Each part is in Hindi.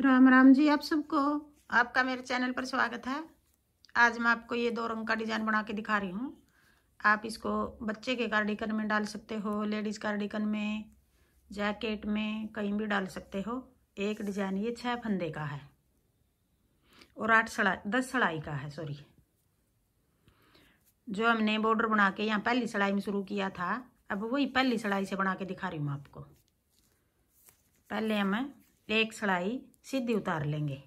राम राम जी, आप सबको, आपका मेरे चैनल पर स्वागत है। आज मैं आपको ये दो रंग का डिज़ाइन बना के दिखा रही हूँ। आप इसको बच्चे के कार्डिकन में डाल सकते हो, लेडीज़ कार्डिकन में, जैकेट में, कहीं भी डाल सकते हो। एक डिज़ाइन ये छह फंदे का है और आठ सड़ाई दस सड़ाई का है सॉरी जो हमने बॉर्डर बना के, यहाँ पहली सड़ाई में शुरू किया था, अब वही पहली सड़ाई से बना के दिखा रही हूँ आपको। पहले हम एक सिलाई सीधी उतार लेंगे।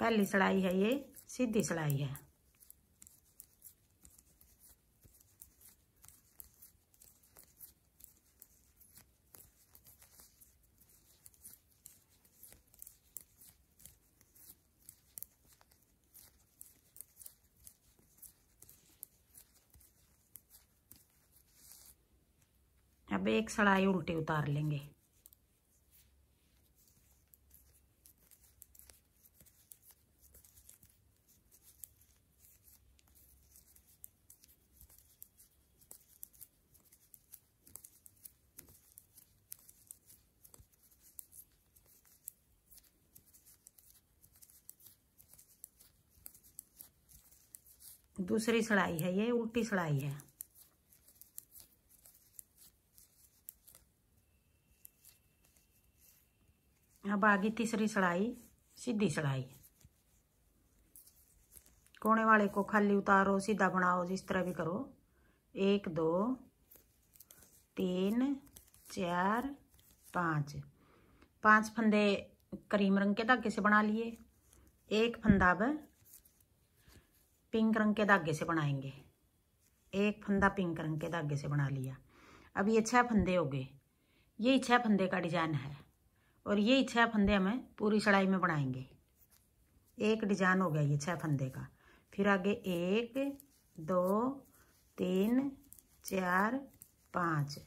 पहली सिलाई है ये सीधी सिलाई है। अब एक सड़ाई उल्टी उतार लेंगे। दूसरी सड़ाई है ये उल्टी सड़ाई है। अब आगे तीसरी सड़ाई, सीधी सड़ाई। कोने वाले को खाली उतारो, सीधा बनाओ, जिस तरह भी करो। एक, दो, तीन, चार, पाँच। पाँच फंदे करीम रंग के धागे से बना लिए। एक फंदा अब पिंक रंग के धागे से बनाएँगे। एक फंदा पिंक रंग के धागे से बना लिया। अब ये छह फंदे हो गए। यही छह फंदे का डिज़ाइन है। और ये छह फंदे हमें पूरी सड़ाई में बनाएँगे। एक डिज़ाइन हो गया ये छह फंदे का। फिर आगे एक, दो, तीन, चार, पाँच।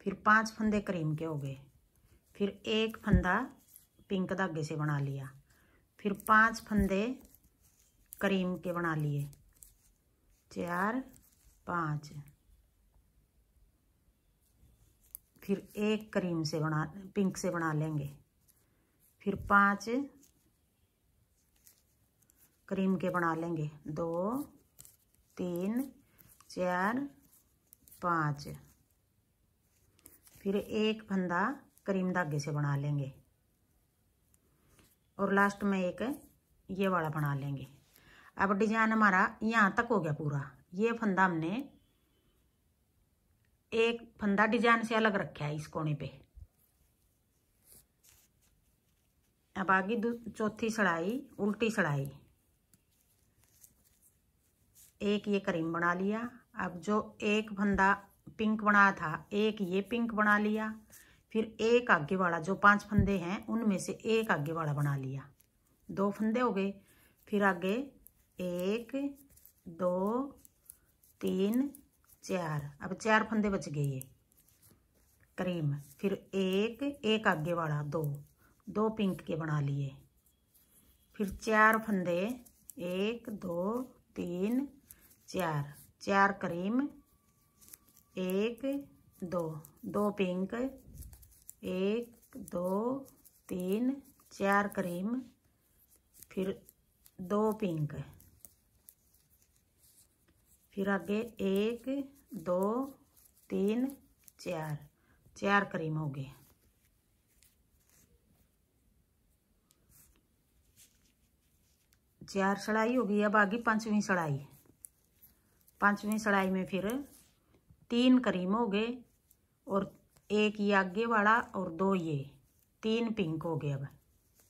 फिर पाँच फंदे क्रीम के हो गए। फिर एक फंदा पिंक धागे से बना लिया। फिर पाँच फंदे क्रीम के बना लिए। चार, पाँच। फिर एक क्रीम से बना, पिंक से बना लेंगे। फिर पाँच क्रीम के बना लेंगे। दो, तीन, चार, पाँच। फिर एक फंदा क्रीम धागे से बना लेंगे। और लास्ट में एक ये वाला बना लेंगे। अब डिज़ाइन हमारा यहाँ तक हो गया पूरा। ये फंदा हमने एक फंदा डिज़ाइन से अलग रखा है इस कोने पे। अब आगे चौथी सड़ाई, उल्टी सड़ाई। एक ये करीम बना लिया। अब जो एक फंदा पिंक बनाया था, एक ये पिंक बना लिया। फिर एक आगे वाला, जो पाँच फंदे हैं, उनमें से एक आगे वाला बना लिया। दो फंदे हो गए। फिर आगे एक, दो, तीन चार। अब चार फंदे बच गए ये। क्रीम, फिर एक एक आगे वाला, दो। दो पिंक के बना लिए। फिर चार फंदे। एक, दो, तीन, चार। चार क्रीम, एक, दो। दो पिंक, एक, दो, तीन, चार क्रीम, फिर दो पिंक। फिर आगे एक, दो, तीन, चार। चार करीम हो गए। चार सड़ाई होगी अब आगे पांचवी सड़ाई। पांचवी सड़ाई में फिर तीन करीम हो गए और एक ये आगे वाला और दो ये। तीन पिंक हो गए अब।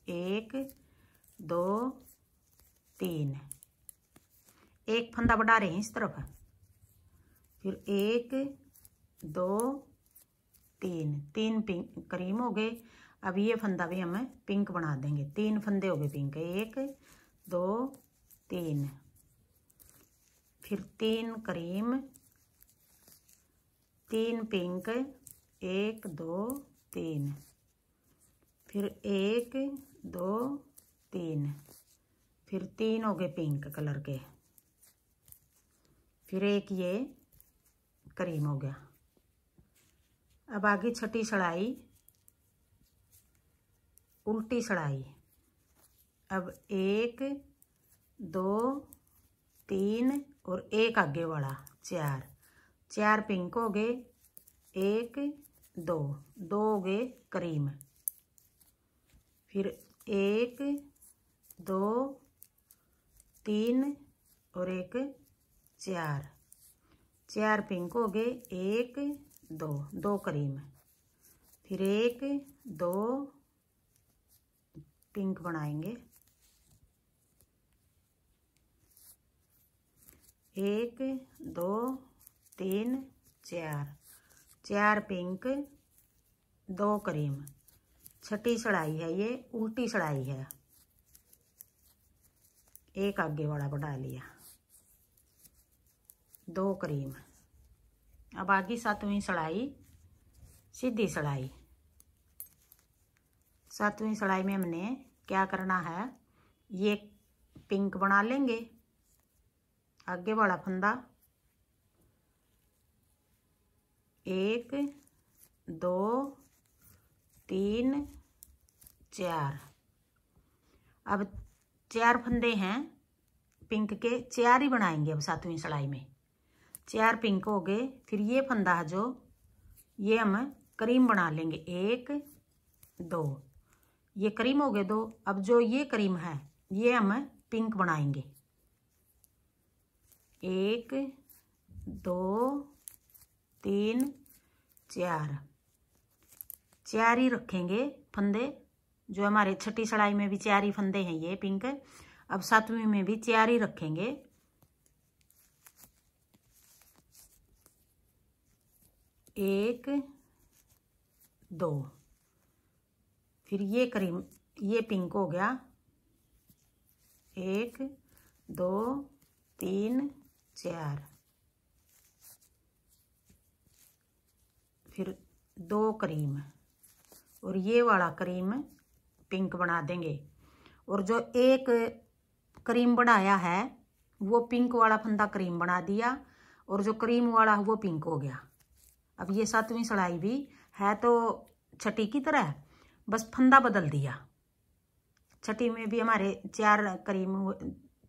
एक, दो, तीन। एक फंदा बढ़ा रहे हैं इस तरफ़। फिर एक, दो, तीन। तीन पिंक, क्रीम हो गए। अब ये फंदा भी हमें पिंक बना देंगे। तीन फंदे हो गए पिंक। एक, दो, तीन। फिर तीन क्रीम, तीन पिंक, एक, दो, तीन। फिर एक, दो, तीन। फिर तीन हो गए पिंक कलर के। फिर एक ये करीम हो गया। अब आगे छठी सड़ाई, उल्टी सड़ाई। अब एक, दो, तीन और एक आगे वाला, चार। चार पिंक हो गए, एक, दो। दो हो गए करीम। फिर एक, दो, तीन और एक चार। चार पिंक हो गए। एक, दो। दो करीम फिर एक, दो पिंक बनाएँगे। एक, दो, तीन, चार। चार पिंक दो करीम छठी सड़ाई है ये, उल्टी सड़ाई है। एक आगे वाला बढ़ा लिया। दो करीम। अब आगे सातवीं सड़ाई, सीधी सड़ाई। सातवीं सड़ाई में हमने क्या करना है? ये पिंक बना लेंगे। आगे वाला फंदा। एक, दो, तीन, चार। अब चार फंदे हैं, पिंक के चार ही बनाएँगे अब सातवीं सड़ाई में। चार पिंक हो गए, फिर ये फंदा जो, ये हम करीम बना लेंगे। एक, दो। ये करीम हो गए दो। अब जो ये करीम है, ये हम पिंक बनाएँगे। एक, दो, तीन, चार। चार ही रखेंगे फंदे, जो हमारे छठी सड़ाई में भी चार ही फंदे हैं ये पिंक। अब सातवीं में भी चार ही रखेंगे। एक, दो। फिर ये क्रीम, ये पिंक हो गया। एक, दो, तीन, चार। फिर दो करीम। और ये वाला क्रीम पिंक बना देंगे। और जो एक क्रीम बनाया है, वो पिंक वाला फंदा क्रीम बना दिया। और जो क्रीम वाला है वो पिंक हो गया। अब ये सातवीं सड़ाई भी है तो छठी की तरह बस फंदा बदल दिया। छठी में भी हमारे चार करीम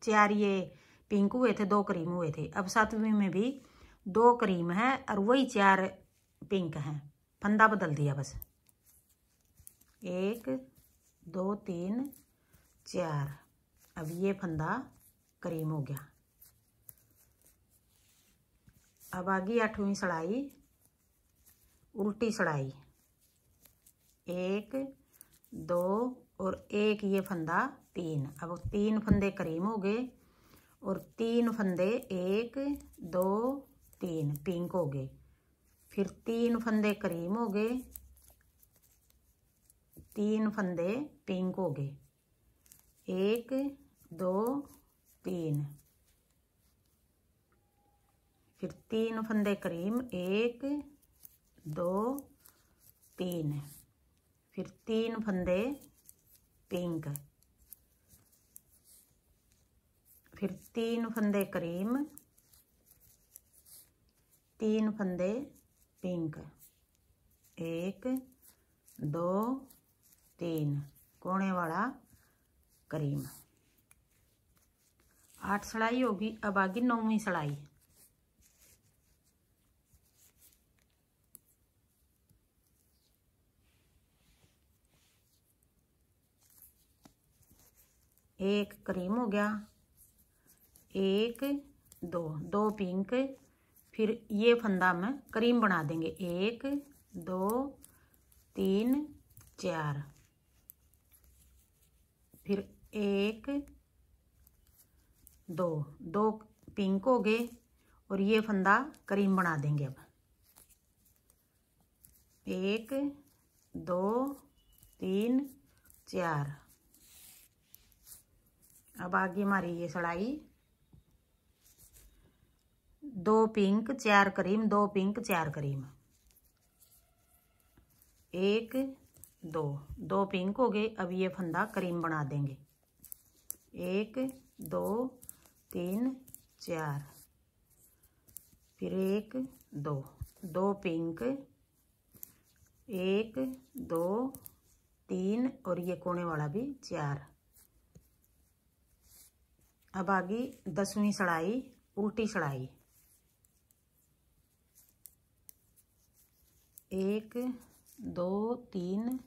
चार ये पिंक हुए थे, दो करीम हुए थे। अब सातवीं में भी दो करीम है और वही चार पिंक हैं। फंदा बदल दिया बस। एक, दो, तीन, चार। अब ये फंदा करीम हो गया। अब आ गई आठवीं सड़ाई। उल्टी सड़ाई एक, दो और एक, ये फंदा तीन। अब तीन फंदे करीम हो गए और तीन फंदे एक, दो, तीन पिंक हो गए। फिर तीन फंदे करीम हो गए, तीन फंदे पिंक हो गए। एक, दो, तीन। फिर तीन फंदे करीम एक दो, तीन। फिर तीन फंदे पिंक फिर तीन फंदे क्रीम तीन फंदे पिंक एक, दो, तीन। कोने वाला क्रीम आठ सड़ाई होगी अब आगे नौवीं सड़ाई। एक क्रीम हो गया, एक, दो दो पिंक, फिर ये फंदा में क्रीम बना देंगे, एक, दो, तीन, चार, फिर एक, दो दो पिंक हो गए, और ये फंदा करीम बना देंगे अब, एक, दो, तीन, चार अब आगे हमारी ये सड़ाई। दो पिंक, चार करीम, दो पिंक, चार करीम। एक, दो। दो पिंक हो गए, अब ये फंदा करीम बना देंगे। एक, दो, तीन, चार। फिर एक, दो। दो पिंक। एक, दो, तीन और ये कोने वाला भी चार। अब आ गई दसवीं सड़ाई उल्टी सड़ाई। एक, दो, तीन,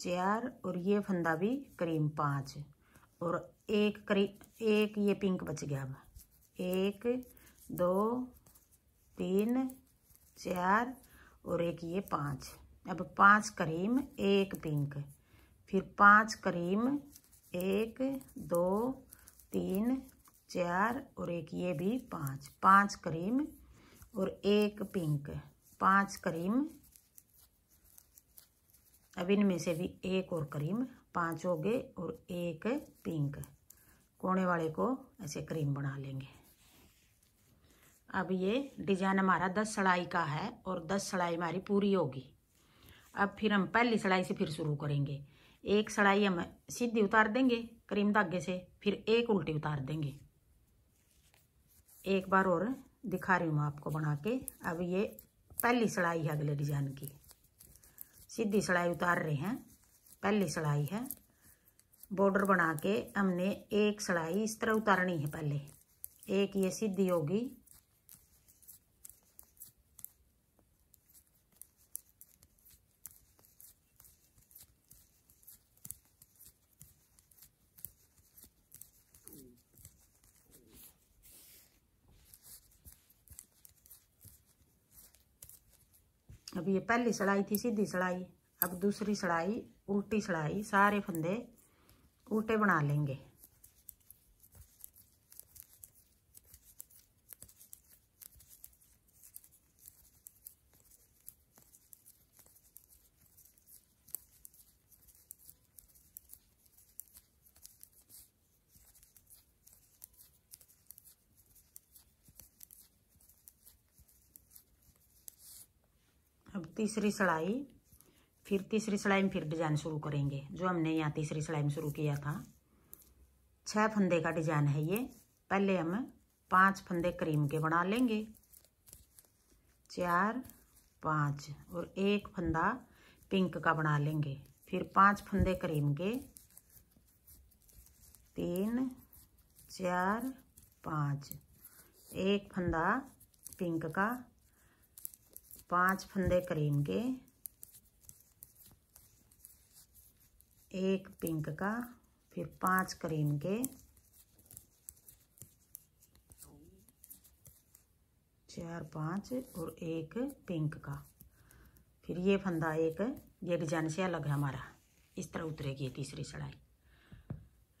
चार और ये फंदा भी करीम पाँच। और एक करीब एक ये पिंक बच गया अब। एक, दो, तीन, चार और एक ये पाँच। अब पाँच करीम एक पिंक। फिर पाँच करीम एक, दो तीन, चार और एक, ये भी पाँच। पाँच क्रीम और एक पिंक। पाँच क्रीम। अब इनमें से भी एक और क्रीम, पाँच हो गए और एक पिंक। कोने वाले को ऐसे क्रीम बना लेंगे। अब ये डिज़ाइन हमारा दस सड़ाई का है और दस सड़ाई हमारी पूरी होगी। अब फिर हम पहली सड़ाई से फिर शुरू करेंगे। एक सड़ाई हम सीधी उतार देंगे क्रीम धागे से, फिर एक उल्टी उतार देंगे। एक बार और दिखा रही हूँ मैं आपको बना के। अब ये पहली सड़ाई है अगले डिज़ाइन की। सीधी सड़ाई उतार रहे हैं। पहली सड़ाई है। बॉर्डर बना के हमने एक सड़ाई इस तरह उतारनी है पहले। एक ये सीधी होगी अब ये पहली सिलाई थी, सीधी सिलाई अब दूसरी सिलाई उल्टी सिलाई सारे फंदे उल्टे बना लेंगे। तीसरी सड़ाई फिर तीसरी सड़ाई में फिर डिज़ाइन शुरू करेंगे। जो हमने यहाँ तीसरी सड़ाई में शुरू किया था, छह फंदे का डिज़ाइन है ये। पहले हम पाँच फंदे क्रीम के बना लेंगे। चार, पाँच और एक फंदा पिंक का बना लेंगे। फिर पाँच फंदे क्रीम के। तीन, चार, पाँच। एक फंदा पिंक का पाँच फंदे क्रीम के एक पिंक का, फिर पाँच क्रीम के चार, पाँच और एक पिंक का। फिर ये फंदा एक, ये डिज़ाइन से अलग है हमारा। इस तरह उतरेगी तीसरी चढ़ाई।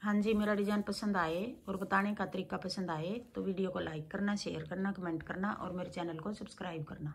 हाँ जी, मेरा डिज़ाइन पसंद आए और बताने का तरीका पसंद आए तो वीडियो को लाइक करना, शेयर करना, कमेंट करना और मेरे चैनल को सब्सक्राइब करना।